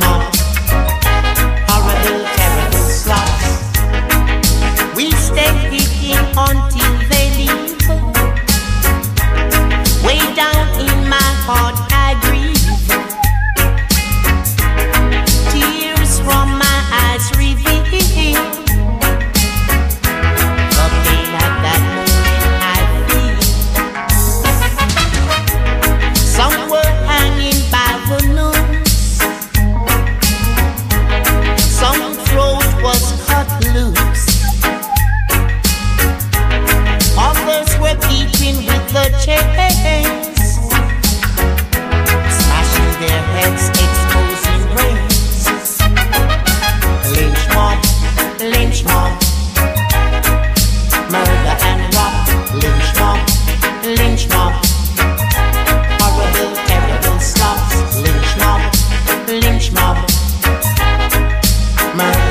mob. my